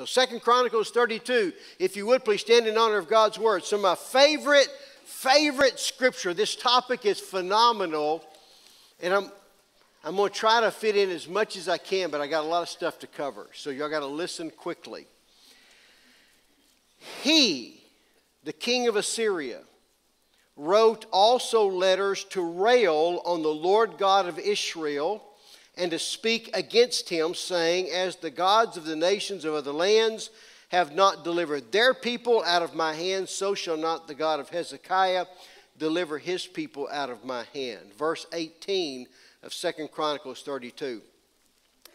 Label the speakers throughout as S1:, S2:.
S1: So Second Chronicles 32, if you would please stand in honor of God's word. So my favorite, favorite scripture. This topic is phenomenal. And I'm, I'm going to try to fit in as much as I can, but I got a lot of stuff to cover. So y'all got to listen quickly. He, the king of Assyria, wrote also letters to rail on the Lord God of Israel and to speak against him, saying, As the gods of the nations of other lands have not delivered their people out of my hand, so shall not the God of Hezekiah deliver his people out of my hand. Verse 18 of Second Chronicles 32.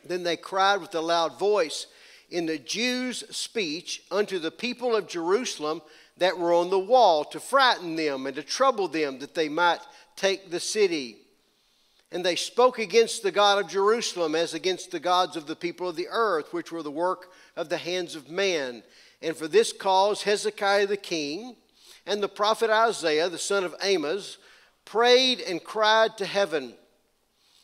S1: Then they cried with a loud voice in the Jews' speech unto the people of Jerusalem that were on the wall to frighten them and to trouble them that they might take the city. And they spoke against the God of Jerusalem as against the gods of the people of the earth, which were the work of the hands of man. And for this cause, Hezekiah the king and the prophet Isaiah, the son of Amoz, prayed and cried to heaven.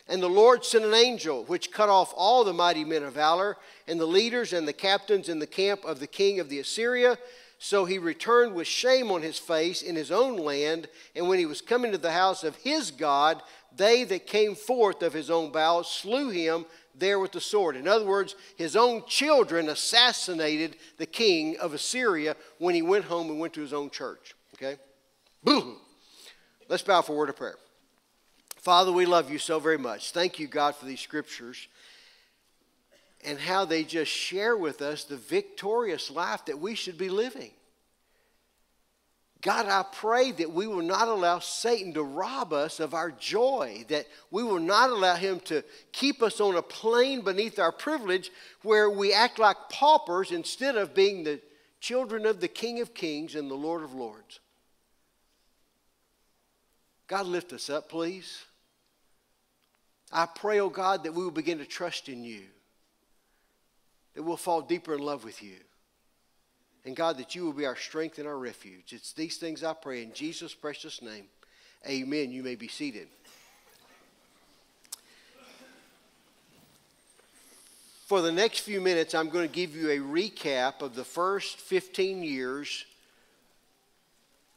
S1: And the Lord sent an angel, which cut off all the mighty men of valor, and the leaders and the captains in the camp of the king of the Assyria. So he returned with shame on his face in his own land. And when he was coming to the house of his God, they that came forth of his own bowels slew him there with the sword. In other words, his own children assassinated the king of Assyria when he went home and went to his own church. Okay? Boom. Let's bow for a word of prayer. Father, we love you so very much. Thank you, God, for these scriptures and how they just share with us the victorious life that we should be living. God, I pray that we will not allow Satan to rob us of our joy, that we will not allow him to keep us on a plane beneath our privilege where we act like paupers instead of being the children of the King of Kings and the Lord of Lords. God, lift us up, please. I pray, oh God, that we will begin to trust in you, that we'll fall deeper in love with you. And God, that you will be our strength and our refuge. It's these things I pray in Jesus' precious name. Amen. You may be seated. For the next few minutes, I'm going to give you a recap of the first 15 years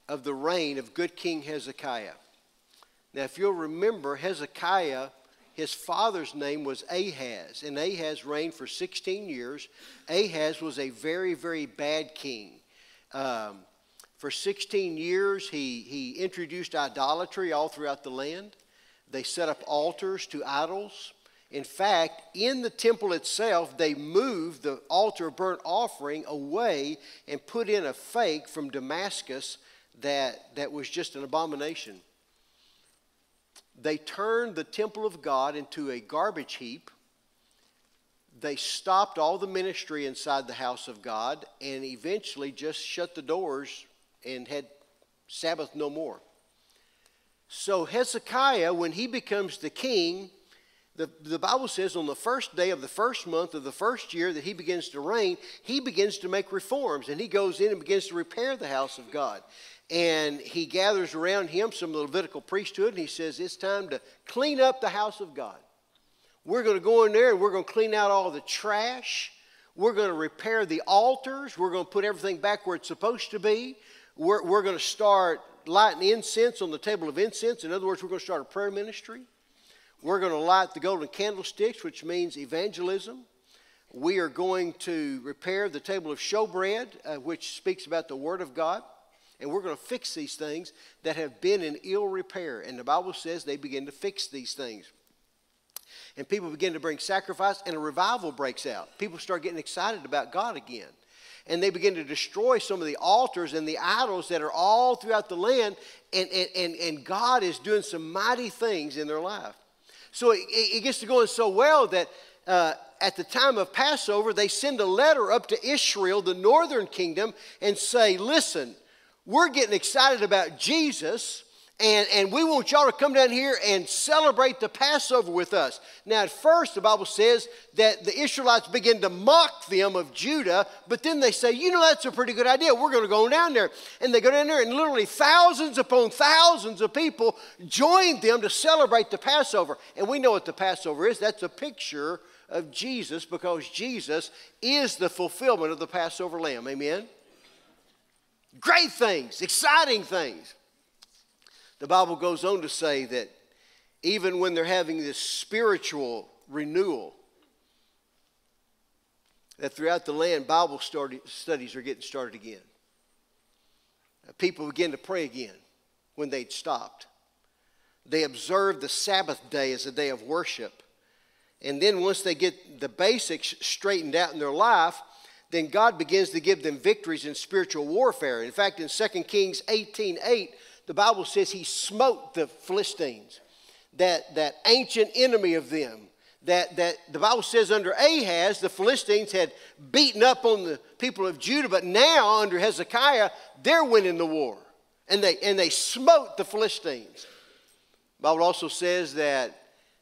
S1: of the reign of good King Hezekiah. Now, if you'll remember, Hezekiah his father's name was Ahaz, and Ahaz reigned for 16 years. Ahaz was a very, very bad king. Um, for 16 years, he, he introduced idolatry all throughout the land. They set up altars to idols. In fact, in the temple itself, they moved the altar of burnt offering away and put in a fake from Damascus that, that was just an abomination they turned the temple of God into a garbage heap. They stopped all the ministry inside the house of God and eventually just shut the doors and had Sabbath no more. So, Hezekiah, when he becomes the king, the, the Bible says on the first day of the first month of the first year that he begins to reign, he begins to make reforms and he goes in and begins to repair the house of God. And he gathers around him some of the Levitical priesthood and he says, It's time to clean up the house of God. We're going to go in there and we're going to clean out all the trash. We're going to repair the altars. We're going to put everything back where it's supposed to be. We're, we're going to start lighting incense on the table of incense. In other words, we're going to start a prayer ministry. We're going to light the golden candlesticks, which means evangelism. We are going to repair the table of showbread, uh, which speaks about the Word of God. And we're going to fix these things that have been in ill repair. And the Bible says they begin to fix these things. And people begin to bring sacrifice, and a revival breaks out. People start getting excited about God again. And they begin to destroy some of the altars and the idols that are all throughout the land. And, and, and, and God is doing some mighty things in their life. So it, it gets to going so well that uh, at the time of Passover, they send a letter up to Israel, the northern kingdom, and say, Listen, we're getting excited about Jesus, And, and we want y'all to come down here and celebrate the Passover with us. Now, at first, the Bible says that the Israelites begin to mock them of Judah, but then they say, you know, that's a pretty good idea. We're going to go down there. And they go down there, and literally thousands upon thousands of people join them to celebrate the Passover. And we know what the Passover is that's a picture of Jesus because Jesus is the fulfillment of the Passover lamb. Amen? Great things, exciting things. The Bible goes on to say that even when they're having this spiritual renewal, that throughout the land, Bible studies are getting started again. Uh, people begin to pray again when they'd stopped. They observe the Sabbath day as a day of worship. And then once they get the basics straightened out in their life, then God begins to give them victories in spiritual warfare. In fact, in 2 Kings 18 8, the Bible says he smote the Philistines, that, that ancient enemy of them. That, that the Bible says under Ahaz, the Philistines had beaten up on the people of Judah, but now under Hezekiah, they're winning the war. And they, and they smote the Philistines. The Bible also says that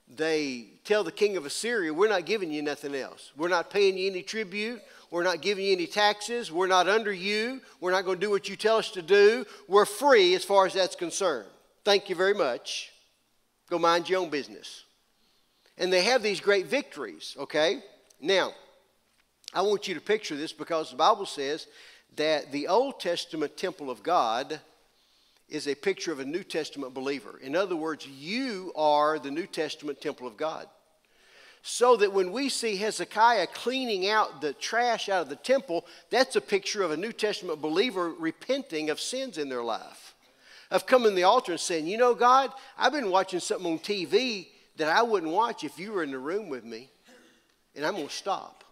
S1: they tell the king of Assyria, We're not giving you nothing else. We're not paying you any tribute. We're not giving you any taxes. We're not under you. We're not going to do what you tell us to do. We're free as far as that's concerned. Thank you very much. Go mind your own business. And they have these great victories, okay? Now, I want you to picture this because the Bible says that the Old Testament temple of God is a picture of a New Testament believer. In other words, you are the New Testament temple of God so that when we see Hezekiah cleaning out the trash out of the temple, that's a picture of a New Testament believer repenting of sins in their life. Of coming to the altar and saying, You know, God, I've been watching something on TV that I wouldn't watch if you were in the room with me, and I'm going to stop.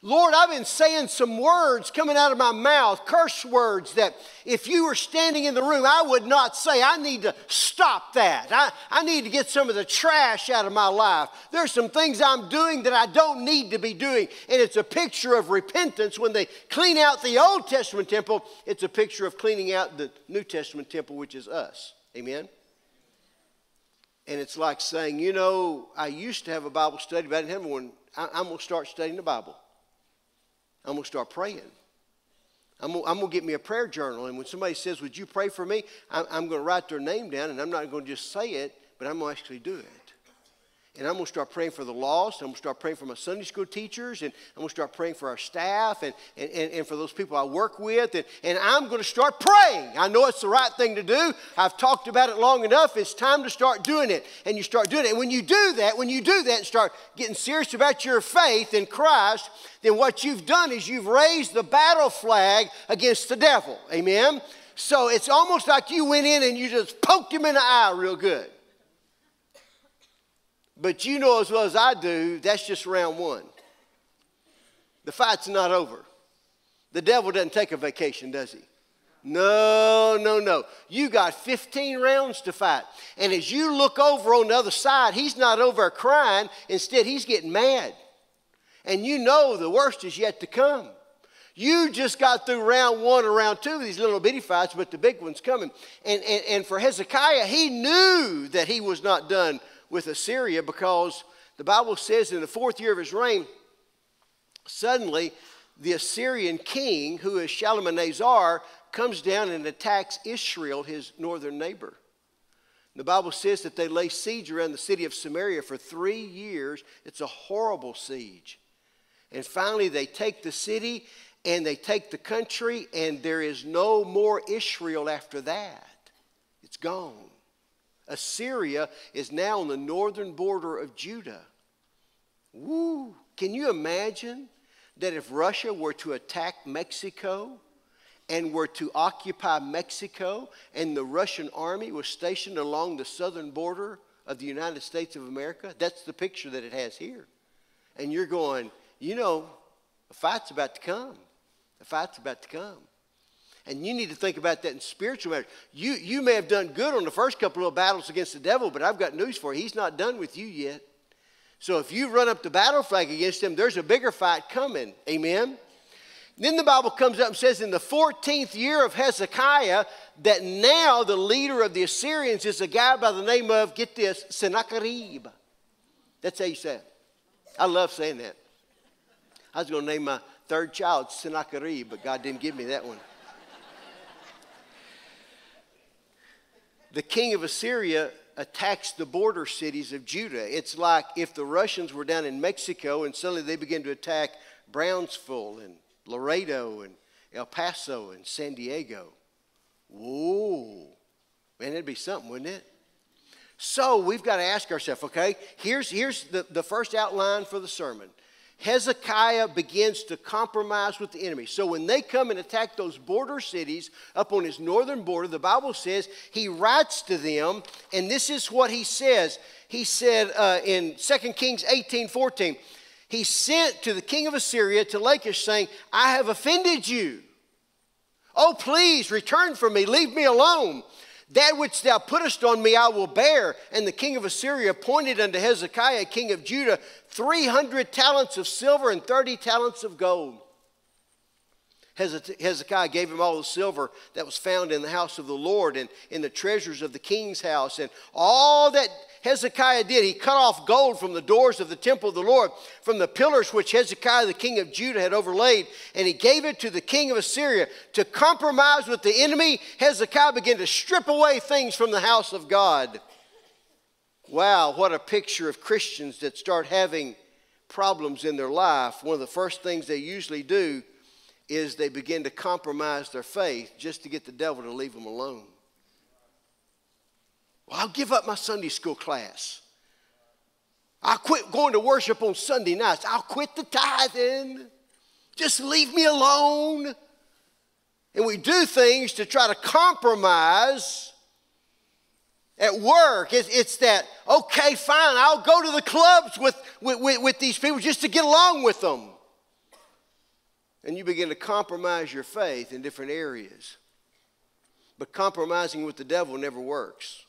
S1: Lord, I've been saying some words coming out of my mouth, curse words that if you were standing in the room, I would not say. I need to stop that. I, I need to get some of the trash out of my life. There's some things I'm doing that I don't need to be doing. And it's a picture of repentance. When they clean out the Old Testament temple, it's a picture of cleaning out the New Testament temple, which is us. Amen? And it's like saying, you know, I used to have a Bible study, but I didn't have one. I, I'm going to start studying the Bible. I'm going to start praying. I'm going, I'm to get me a prayer journal. And when somebody says, Would you pray for me? I'm, I'm going to write their name down and I'm not going to just say it, but I'm going to actually do it. And I'm going to start praying for the lost. I'm going to start praying for my Sunday school teachers. And I'm going to start praying for our staff and, and, and, for those people I work with. And, and I'm going to start praying. I know it's the right thing to do. I've talked about it long enough. It's time to start doing it. And you start doing it. And when you do that, when you do that and start getting serious about your faith in Christ, then what you've done is you've raised the battle flag against the devil. Amen? So it's almost like you went in and you just poked him in the eye real good. But you know as well as I do, that's just round one. The fight's not over. The devil doesn't take a vacation, does he? No, no, no. You got 15 rounds to fight. And as you look over on the other side, he's not over crying. Instead, he's getting mad. And you know the worst is yet to come. You just got through round one and round two of these little bitty fights, but the big one's coming. And, and, and for Hezekiah, he knew that he was not done with Assyria because the Bible says in the fourth year of his reign, suddenly the Assyrian king, who is Shalmaneser, comes down and attacks Israel, his northern neighbor. The Bible says that they lay siege around the city of Samaria for three years. It's a horrible siege. And finally, they take the city and they take the country, and there is no more Israel after that. It's gone. Assyria is now on the northern border of Judah. Woo! Can you imagine that if Russia were to attack Mexico and were to occupy Mexico and the Russian army was stationed along the southern border of the United States of America? That's the picture that it has here. And you're going, you know, a fight's about to come. A fight's about to come. And you need to think about that in spiritual matters. You, you may have done good on the first couple of battles against the devil, but I've got news for you. He's not done with you yet. So if you run up the battle flag against him, there's a bigger fight coming. Amen? Then the Bible comes up and says, in the 14th year of Hezekiah, that now the leader of the Assyrians is a guy by the name of, get this, Sennacherib. That's how you say it. I love saying that. I was going to name my third child Sennacherib, but God didn't give me that one. The king of Assyria attacks the border cities of Judah. It's like if the Russians were down in Mexico and suddenly they begin to attack Brownsville and Laredo and El Paso and San Diego. Whoa. Man, it'd be something, wouldn't it? So we've got to ask ourselves, okay, here's, here's the, the first outline for the sermon. Hezekiah begins to compromise with the enemy. So when they come and attack those border cities up on his northern border, the Bible says he writes to them, and this is what he says. He said uh, in 2 Kings 18 14, he sent to the king of Assyria to Lachish, saying, I have offended you. Oh, please return from me, leave me alone. That which thou puttest on me I will bear. And the king of Assyria appointed unto Hezekiah, king of Judah, 300 talents of silver and 30 talents of gold. Hezekiah gave him all the silver that was found in the house of the Lord and in the treasures of the king's house. And all that Hezekiah did, he cut off gold from the doors of the temple of the Lord, from the pillars which Hezekiah the king of Judah had overlaid, and he gave it to the king of Assyria to compromise with the enemy. Hezekiah began to strip away things from the house of God. Wow, what a picture of Christians that start having problems in their life. One of the first things they usually do is they begin to compromise their faith just to get the devil to leave them alone. Well, I'll give up my Sunday school class. I'll quit going to worship on Sunday nights. I'll quit the tithing. Just leave me alone. And we do things to try to compromise at work. It's, it's that, okay, fine, I'll go to the clubs with, with, with, with these people just to get along with them and you begin to compromise your faith in different areas. But compromising with the devil never works.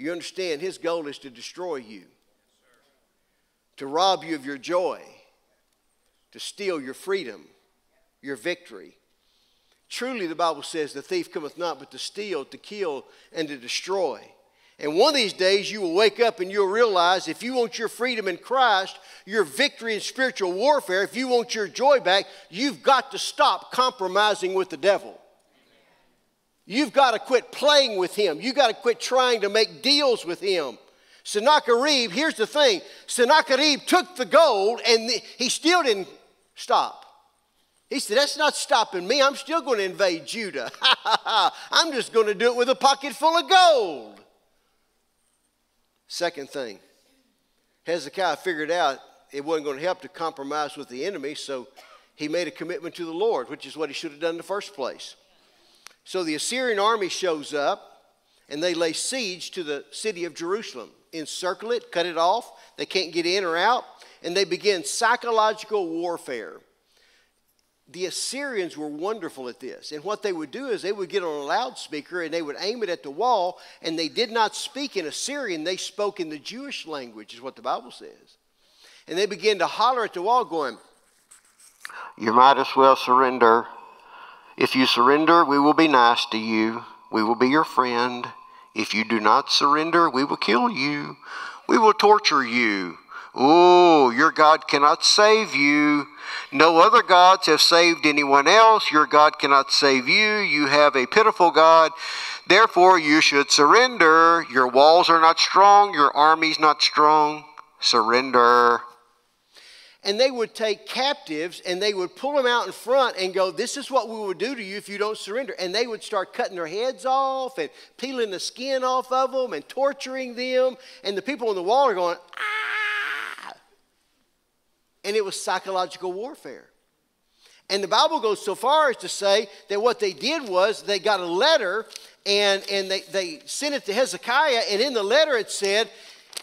S1: You understand, his goal is to destroy you, to rob you of your joy, to steal your freedom, your victory. Truly, the Bible says, the thief cometh not but to steal, to kill, and to destroy. And one of these days, you will wake up and you'll realize if you want your freedom in Christ, your victory in spiritual warfare, if you want your joy back, you've got to stop compromising with the devil. You've got to quit playing with him. You've got to quit trying to make deals with him. Sennacherib, here's the thing Sennacherib took the gold and he still didn't stop. He said, That's not stopping me. I'm still going to invade Judah. I'm just going to do it with a pocket full of gold. Second thing, Hezekiah figured out it wasn't going to help to compromise with the enemy, so he made a commitment to the Lord, which is what he should have done in the first place. So the Assyrian army shows up and they lay siege to the city of Jerusalem, encircle it, cut it off. They can't get in or out, and they begin psychological warfare the Assyrians were wonderful at this. And what they would do is they would get on a loudspeaker and they would aim it at the wall, and they did not speak in Assyrian, they spoke in the Jewish language, is what the Bible says. And they began to holler at the wall, going, You might as well surrender. If you surrender, we will be nice to you. We will be your friend. If you do not surrender, we will kill you. We will torture you. Oh, your God cannot save you. No other gods have saved anyone else. Your God cannot save you. You have a pitiful God. Therefore, you should surrender. Your walls are not strong. Your army's not strong. Surrender. And they would take captives and they would pull them out in front and go, This is what we will do to you if you don't surrender. And they would start cutting their heads off and peeling the skin off of them and torturing them. And the people on the wall are going, Ah! and it was psychological warfare. And the Bible goes so far as to say that what they did was they got a letter and, and they, they sent it to Hezekiah, and in the letter it said,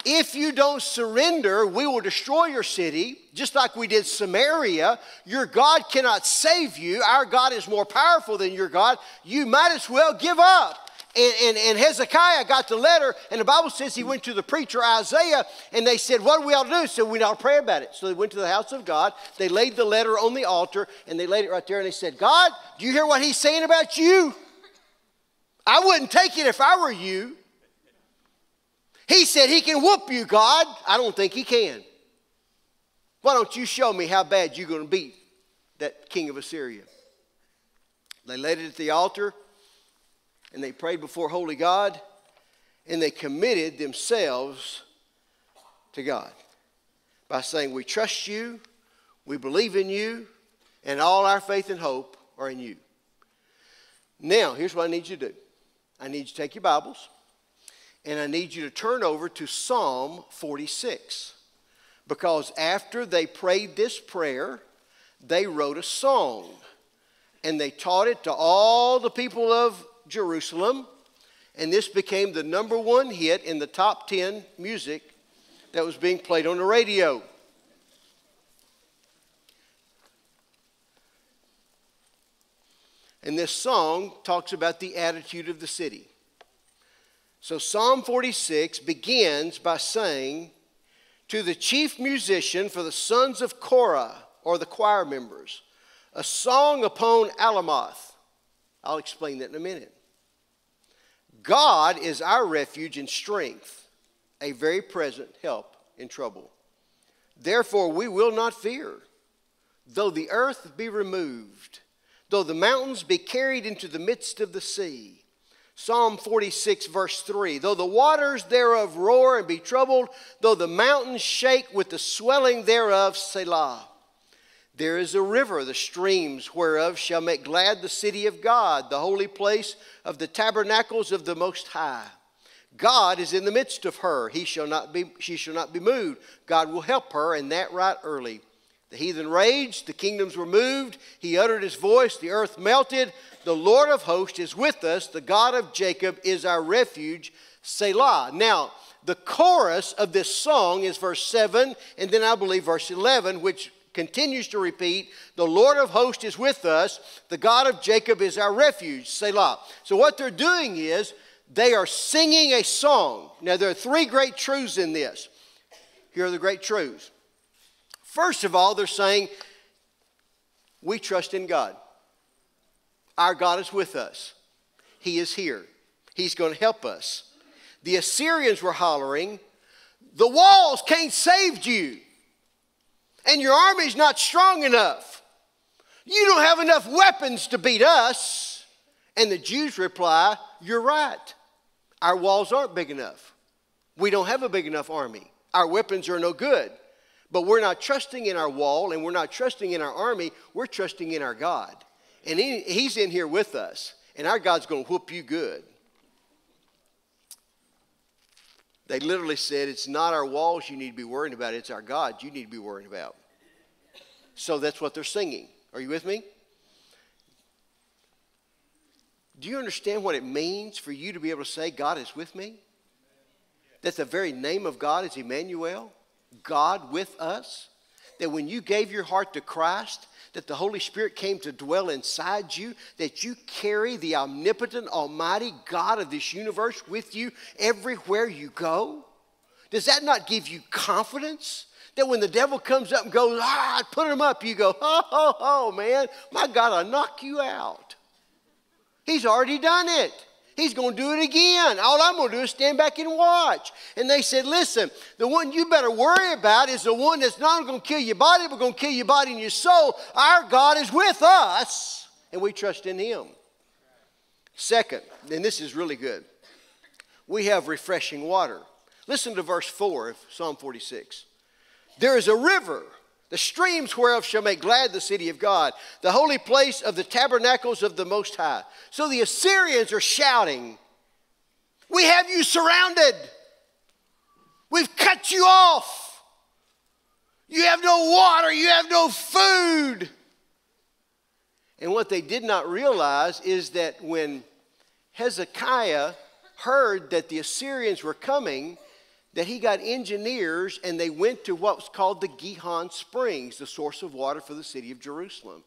S1: If you don't surrender, we will destroy your city, just like we did Samaria. Your God cannot save you. Our God is more powerful than your God. You might as well give up. And, and, and, Hezekiah got the letter, and the Bible says he went to the preacher Isaiah, and they said, What do we all do? So we to pray about it. So they went to the house of God. They laid the letter on the altar, and they laid it right there, and they said, God, do you hear what he's saying about you? I wouldn't take it if I were you. He said he can whoop you, God. I don't think he can. Why don't you show me how bad you're going to beat that king of Assyria? They laid it at the altar and they prayed before Holy God and they committed themselves to God by saying, We trust you, we believe in you, and all our faith and hope are in you. Now, here's what I need you to do I need you to take your Bibles and I need you to turn over to Psalm 46. Because after they prayed this prayer, they wrote a song and they taught it to all the people of Jerusalem. And this became the number one hit in the top 10 music that was being played on the radio. And this song talks about the attitude of the city. So Psalm 46 begins by saying, To the chief musician for the sons of Korah, or the choir members, a song upon Alamoth. I'll explain that in a minute. God is our refuge and strength, a very present help in trouble. Therefore, we will not fear, though the earth be removed, though the mountains be carried into the midst of the sea. Psalm 46, verse 3 Though the waters thereof roar and be troubled, though the mountains shake with the swelling thereof, Selah. There is a river, the streams whereof shall make glad the city of God, the holy place of the tabernacles of the Most High. God is in the midst of her. He shall not be, she shall not be moved. God will help her, and that right early. The heathen raged, the kingdoms were moved. He uttered his voice, the earth melted. The Lord of hosts is with us. The God of Jacob is our refuge. Selah. Now, the chorus of this song is verse 7, and then I believe verse 11, which continues to repeat, The Lord of hosts is with us, the God of Jacob is our refuge, Selah. So, what they're doing is they are singing a song. Now, there are three great truths in this. Here are the great truths. First of all, they're saying, We trust in God. Our God is with us, He is here, He's going to help us. The Assyrians were hollering, The walls can't save you and your army's not strong enough. You don't have enough weapons to beat us. And the Jews reply, You're right. Our walls aren't big enough. We don't have a big enough army. Our weapons are no good. But we're not trusting in our wall and we're not trusting in our army. We're trusting in our God. And he, He's in here with us. And our God's going to whoop you good. They literally said, It's not our walls you need to be worrying about, it's our God you need to be worrying about. So that's what they're singing. Are you with me? Do you understand what it means for you to be able to say, God is with me? That the very name of God is Emmanuel, God with us. That when you gave your heart to Christ, that the Holy Spirit came to dwell inside you, that you carry the omnipotent, almighty God of this universe with you everywhere you go? Does that not give you confidence? That when the devil comes up and goes, ah, I put him up, you go, oh, oh, oh, man, my God, I'll knock you out. He's already done it. He's going to do it again. All I'm going to do is stand back and watch. And they said, Listen, the one you better worry about is the one that's not going to kill your body, but going to kill your body and your soul. Our God is with us, and we trust in Him. Second, and this is really good, we have refreshing water. Listen to verse 4 of Psalm 46. There is a river the streams whereof shall make glad the city of God, the holy place of the tabernacles of the Most High. So the Assyrians are shouting, We have you surrounded. We've cut you off. You have no water. You have no food. And what they did not realize is that when Hezekiah heard that the Assyrians were coming, that he got engineers and they went to what was called the Gihon Springs, the source of water for the city of Jerusalem.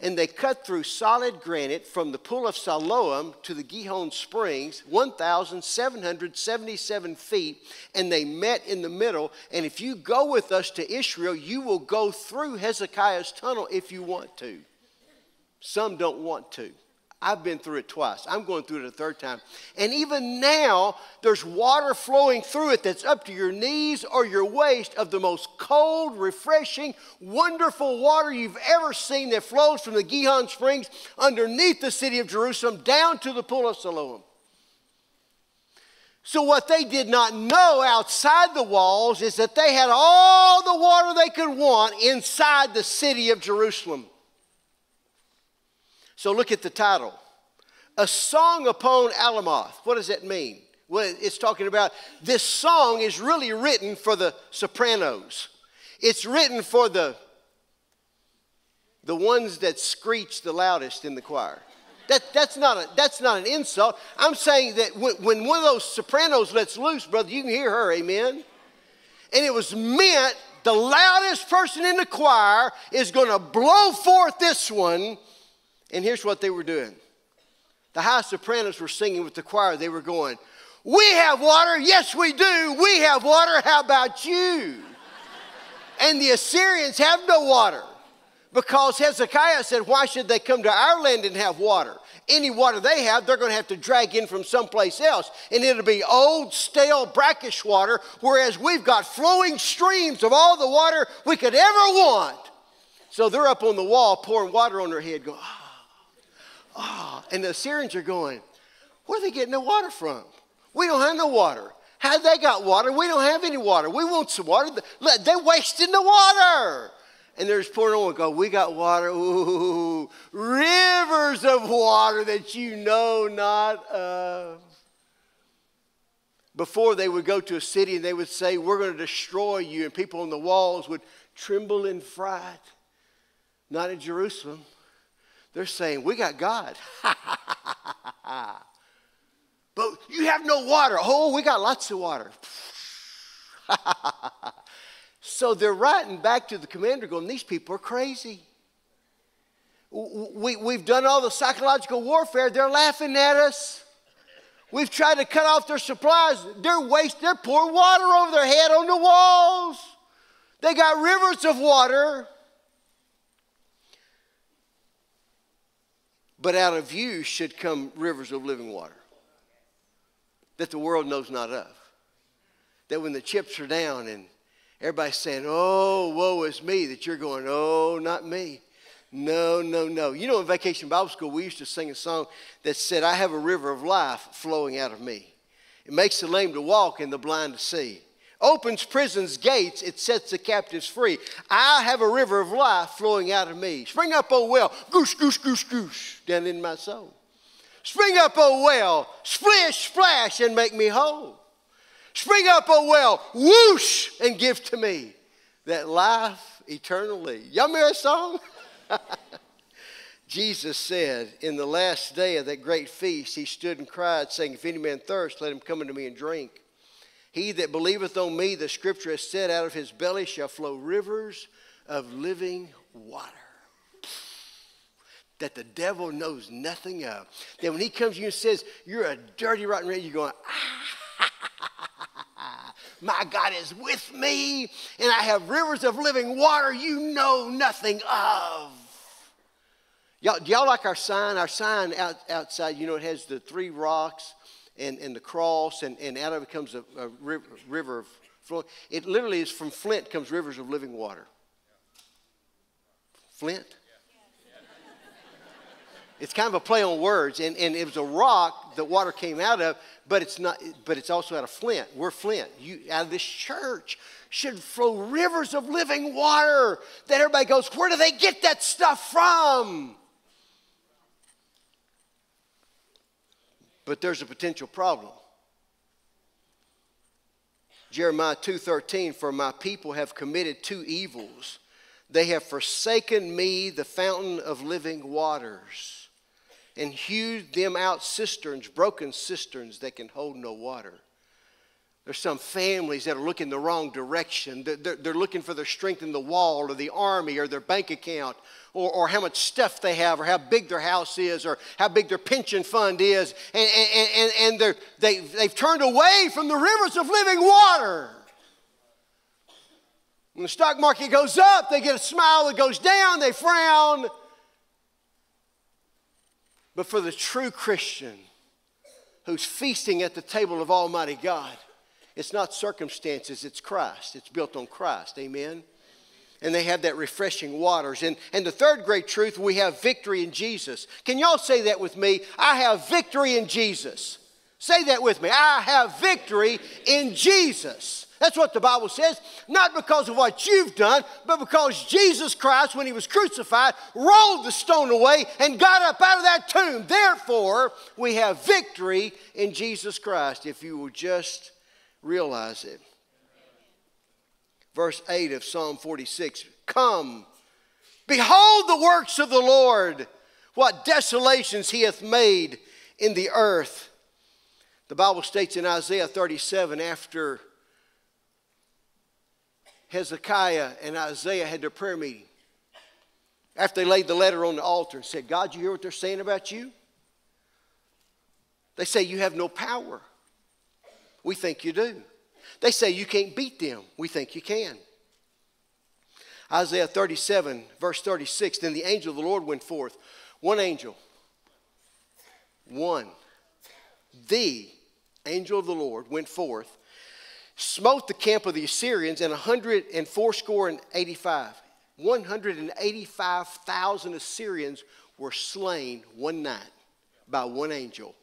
S1: And they cut through solid granite from the pool of Siloam to the Gihon Springs, 1,777 feet, and they met in the middle. And if you go with us to Israel, you will go through Hezekiah's tunnel if you want to. Some don't want to. I've been through it twice. I'm going through it a third time. And even now, there's water flowing through it that's up to your knees or your waist of the most cold, refreshing, wonderful water you've ever seen that flows from the Gihon Springs underneath the city of Jerusalem down to the pool of Siloam. So, what they did not know outside the walls is that they had all the water they could want inside the city of Jerusalem. So, look at the title A Song Upon Alamoth. What does that mean? Well, it's talking about this song is really written for the sopranos, it's written for the, the ones that screech the loudest in the choir. That, that's, not a, that's not an insult. I'm saying that when, when one of those sopranos lets loose, brother, you can hear her, amen? And it was meant the loudest person in the choir is going to blow forth this one. And here's what they were doing the high sopranos were singing with the choir. They were going, We have water. Yes, we do. We have water. How about you? and the Assyrians have no water because Hezekiah said, Why should they come to our land and have water? Any water they have, they're going to have to drag in from someplace else. And it'll be old, stale, brackish water, whereas we've got flowing streams of all the water we could ever want. So they're up on the wall pouring water on their head, going, Ah. And the Assyrians are going, Where are they getting the water from? We don't have no water. How they got water? We don't have any water. We want some water. They're wasting the water and there's pouring on. Go, we got water. Ooh, rivers of water that you know not of. Before they would go to a city and they would say, We're going to destroy you, and people on the walls would tremble in fright. Not in Jerusalem. They're saying, We got God. but you have no water. Oh, we got lots of water. So they're writing back to the commander going, These people are crazy. We, we've done all the psychological warfare. They're laughing at us. We've tried to cut off their supplies. They're wasting, they're pouring water over their head on the walls. They got rivers of water. But out of you should come rivers of living water that the world knows not of. That when the chips are down and Everybody's saying, oh, woe is me, that you're going, oh, not me. No, no, no. You know, in Vacation Bible School, we used to sing a song that said, I have a river of life flowing out of me. It makes the lame to walk and the blind to see. Opens prison's gates, it sets the captives free. I have a river of life flowing out of me. Spring up, O well, goose, goose, goose, goose, down in my soul. Spring up, O well, splish, splash, and make me whole. Spring up, O well, whoosh, and give to me that life eternally. Y'all remember that song? Jesus said, In the last day of that great feast, he stood and cried, saying, If any man thirst, let him come unto me and drink. He that believeth on me, the scripture has said, out of his belly shall flow rivers of living water. That the devil knows nothing of. That when he comes to you and says, You're a dirty, rotten rat, you're going, Ah my God is with me, and I have rivers of living water you know nothing of. Y'all, do y'all like our sign? Our sign out, outside, you know, it has the three rocks and, and the cross, and, and out of it comes a, a river, river of flowing. It literally is from Flint comes rivers of living water. Flint? It's kind of a play on words, and, and it was a rock that water came out of, but it's not. But it's also out of Flint. We're Flint. You out of this church should flow rivers of living water that everybody goes, where do they get that stuff from? But there's a potential problem. Jeremiah 2:13 for my people have committed two evils. They have forsaken me, the fountain of living waters and hewed them out cisterns, broken cisterns that can hold no water. There's some families that are looking the wrong direction. They're, looking for their strength in the wall or the army or their bank account or, or how much stuff they have or how big their house is or how big their pension fund is. And, and, and, and they, they've turned away from the rivers of living water. When the stock market goes up, they get a smile It goes down, they frown. But for the true Christian who's feasting at the table of Almighty God, it's not circumstances, it's Christ. It's built on Christ. Amen? And they have that refreshing waters. And, and the third great truth, we have victory in Jesus. Can y'all say that with me? I have victory in Jesus. Say that with me. I have victory in Jesus. That's what the Bible says, not because of what you've done, but because Jesus Christ, when he was crucified, rolled the stone away and got up out of that tomb. Therefore, we have victory in Jesus Christ, if you will just realize it. Verse 8 of Psalm 46 Come, behold the works of the Lord, what desolations he hath made in the earth. The Bible states in Isaiah 37 after Hezekiah and Isaiah had their prayer meeting, after they laid the letter on the altar and said, God, you hear what they're saying about you? They say you have no power. We think you do. They say you can't beat them. We think you can. Isaiah 37, verse 36 Then the angel of the Lord went forth. One angel. One. The angel of the Lord went forth, smote the camp of the Assyrians, and a hundred and fourscore and eighty-five. 185,000 Assyrians were slain one night by one angel.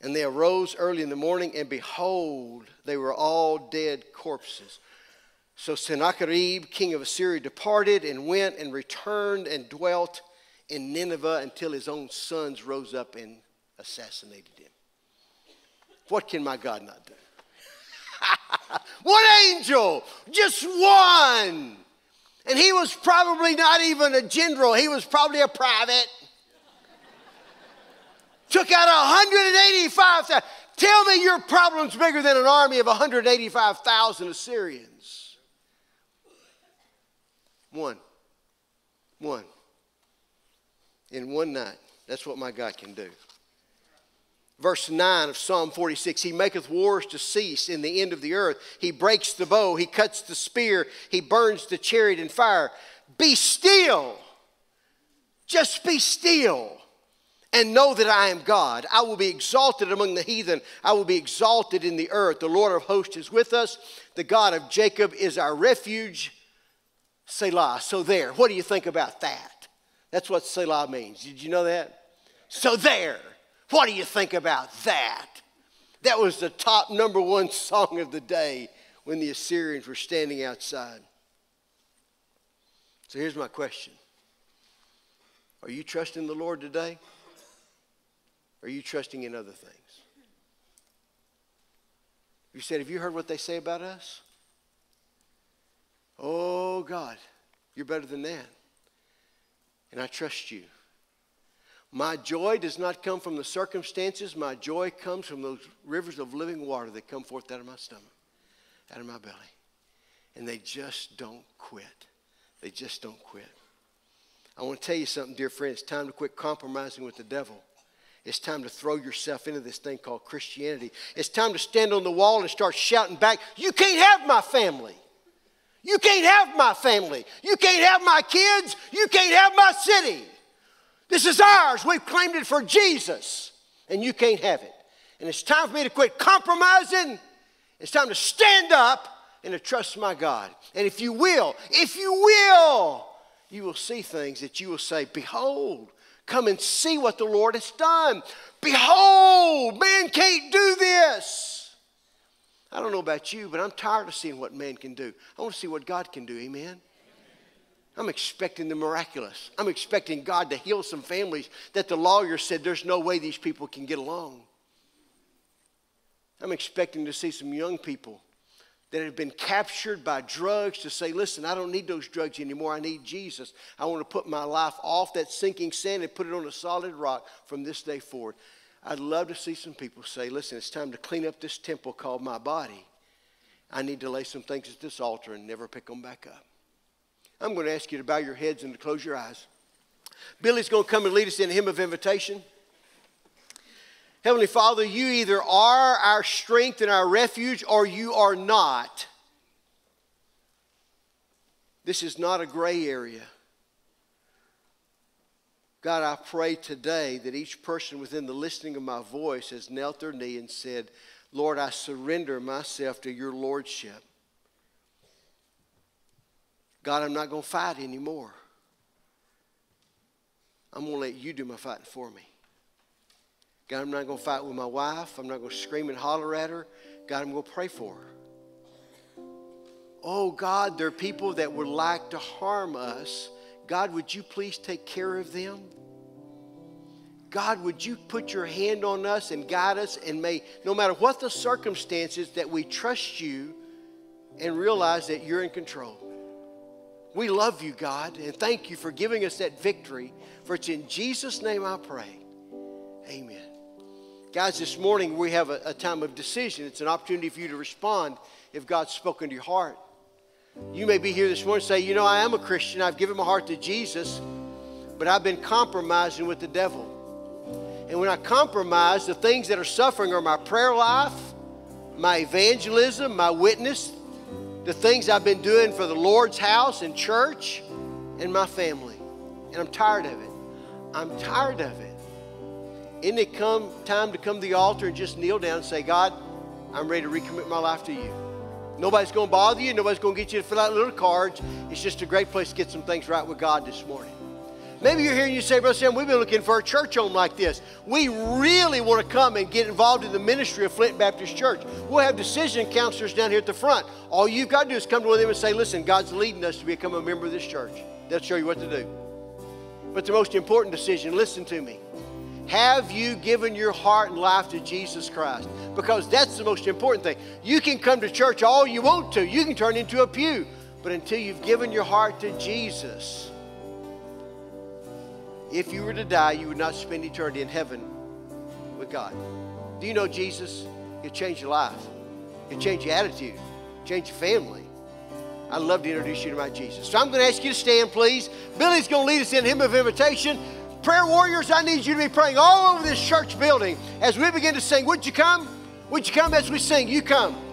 S1: And they arose early in the morning, and behold, they were all dead corpses. So Sennacherib, king of Assyria, departed and went and returned and dwelt in Nineveh until his own sons rose up and assassinated him. What can my God not do? one angel, just one. And he was probably not even a general, he was probably a private took out 185,000. Tell me your problem's bigger than an army of 185,000 Assyrians. One. One. In one night. That's what my God can do. Verse 9 of Psalm 46 He maketh wars to cease in the end of the earth. He breaks the bow. He cuts the spear. He burns the chariot in fire. Be still. Just be still and know that I am God. I will be exalted among the heathen. I will be exalted in the earth. The Lord of hosts is with us. The God of Jacob is our refuge. Selah. So, there. What do you think about that? That's what Selah means. Did you know that? So, there. What do you think about that? That was the top number one song of the day when the Assyrians were standing outside. So, here's my question Are you trusting the Lord today? Are you trusting in other things? You said, Have you heard what they say about us? Oh, God, you're better than that. And I trust you. My joy does not come from the circumstances. My joy comes from those rivers of living water that come forth out of my stomach, out of my belly. And they just don't quit. They just don't quit. I want to tell you something, dear friends. It's time to quit compromising with the devil. It's time to throw yourself into this thing called Christianity. It's time to stand on the wall and start shouting back, You can't have my family. You can't have my family. You can't have my kids. You can't have my city. This is ours. We've claimed it for Jesus, and you can't have it. And it's time for me to quit compromising. It's time to stand up and to trust my God. And if you will, if you will, you will see things that you will say, Behold, Come and see what the Lord has done. Behold, man can't do this. I don't know about you, but I'm tired of seeing what man can do. I want to see what God can do. Amen. I'm expecting the miraculous. I'm expecting God to heal some families that the lawyer said there's no way these people can get along. I'm expecting to see some young people that have been captured by drugs to say, listen, I don't need those drugs anymore. I need Jesus. I want to put my life off that sinking sand and put it on a solid rock from this day forward. I'd love to see some people say, listen, it's time to clean up this temple called my body. I need to lay some things at this altar and never pick them back up. I'm going to ask you to bow your heads and to close your eyes. Billy's going to come and lead us in a hymn of invitation. Heavenly Father, you either are our strength and our refuge or you are not. This is not a gray area. God, I pray today that each person within the listening of my voice has knelt their knee and said, Lord, I surrender myself to your lordship. God, I'm not going to fight anymore. I'm going to let you do my fighting for me. God, I'm not going to fight with my wife. I'm not going to scream and holler at her. God, I'm going to pray for her. Oh, God, there are people that would like to harm us. God, would you please take care of them? God, would you put your hand on us and guide us and may, no matter what the circumstances, that we trust you and realize that you're in control. We love you, God, and thank you for giving us that victory. For it's in Jesus' name I pray. Amen. Guys, this morning we have a, a, time of decision. It's an opportunity for you to respond if God's spoken to your heart. You may be here this morning and say, You know, I am a Christian. I've given my heart to Jesus, but I've been compromising with the devil. And when I compromise, the things that are suffering are my prayer life, my evangelism, my witness, the things I've been doing for the Lord's house and church, and my family. And I'm tired of it. I'm tired of it. Isn't it come time to come to the altar and just kneel down and say, God, I'm ready to recommit my life to you? Nobody's going to bother you. Nobody's going to get you to fill out little cards. It's just a great place to get some things right with God this morning. Maybe you're here and you say, Brother Sam, we've been looking for a church home like this. We really want to come and get involved in the ministry of Flint Baptist Church. We'll have decision counselors down here at the front. All you've got to do is come to one of them and say, listen, God's leading us to become a member of this church. They'll show you what to do. But the most important decision, listen to me. Have you given your heart and life to Jesus Christ? Because that's the most important thing. You can come to church all you want to, you can turn into a pew. But until you've given your heart to Jesus, if you were to die, you would not spend eternity in heaven with God. Do you know Jesus? He'll change your life, He'll change your attitude, change your family. I'd love to introduce you to my Jesus. So I'm going to ask you to stand, please. Billy's going to lead us in hymn of invitation. Prayer warriors, I need you to be praying all over this church building as we begin to sing. Would you come? Would you come as we sing? You come.